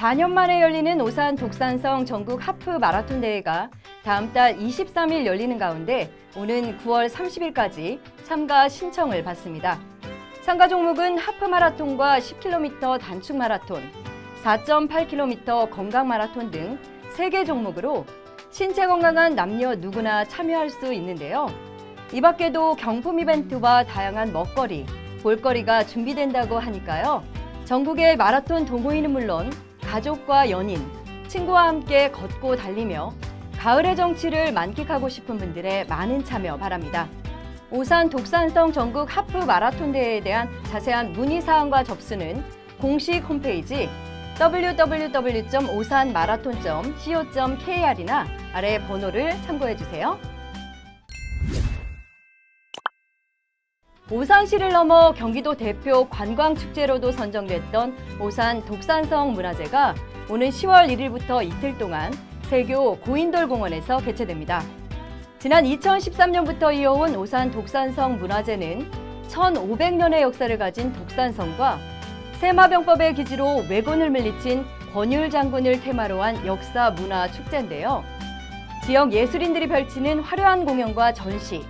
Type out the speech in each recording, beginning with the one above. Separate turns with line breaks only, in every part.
4년 만에 열리는 오산 독산성 전국 하프 마라톤 대회가 다음 달 23일 열리는 가운데 오는 9월 30일까지 참가 신청을 받습니다. 참가 종목은 하프 마라톤과 10km 단축 마라톤, 4.8km 건강 마라톤 등 3개 종목으로 신체 건강한 남녀 누구나 참여할 수 있는데요. 이 밖에도 경품 이벤트와 다양한 먹거리, 볼거리가 준비된다고 하니까요. 전국의 마라톤 동호인은 물론 가족과 연인, 친구와 함께 걷고 달리며 가을의 정취를 만끽하고 싶은 분들의 많은 참여 바랍니다. 오산 독산성 전국 하프 마라톤 대회에 대한 자세한 문의 사항과 접수는 공식 홈페이지 www.osanmarathon.co.kr이나 아래 번호를 참고해 주세요. 오산시를 넘어 경기도 대표 관광축제로도 선정됐던 오산 독산성 문화제가 오는 10월 1일부터 이틀 동안 세교 고인돌공원에서 개최됩니다. 지난 2013년부터 이어온 오산 독산성 문화제는 1500년의 역사를 가진 독산성과 세마병법의 기지로 왜군을 물리친 권율 장군을 테마로 한 역사 문화 축제인데요. 지역 예술인들이 펼치는 화려한 공연과 전시,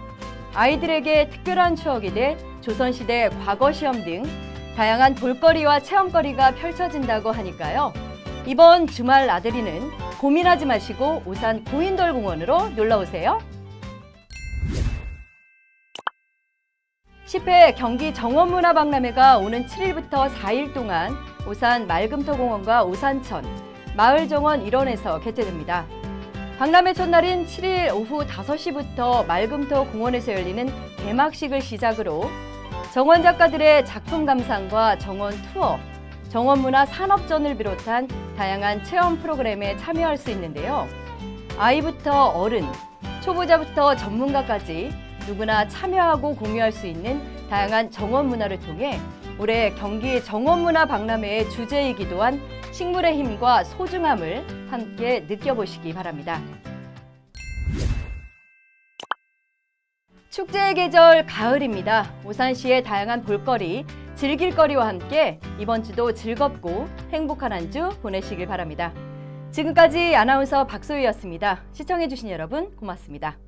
아이들에게 특별한 추억이 돼 조선시대 과거 시험 등 다양한 볼거리와 체험거리가 펼쳐진다고 하니까요. 이번 주말 나들이는 고민하지 마시고 오산 고인돌공원으로 놀러오세요. 10회 경기 정원문화박람회가 오는 7일부터 4일 동안 오산 말금터공원과 오산천, 마을정원 일원에서 개최됩니다. 박람회 첫날인 7일 오후 5시부터 말금터 공원에서 열리는 개막식을 시작으로 정원 작가들의 작품 감상과 정원 투어, 정원문화 산업전을 비롯한 다양한 체험 프로그램에 참여할 수 있는데요. 아이부터 어른, 초보자부터 전문가까지 누구나 참여하고 공유할 수 있는 다양한 정원 문화를 통해 올해 경기 정원 문화 박람회의 주제이기도 한 식물의 힘과 소중함을 함께 느껴보시기 바랍니다. 축제의 계절 가을입니다. 오산시의 다양한 볼거리, 즐길거리와 함께 이번 주도 즐겁고 행복한 한 주 보내시길 바랍니다. 지금까지 아나운서 박소희였습니다. 시청해주신 여러분 고맙습니다.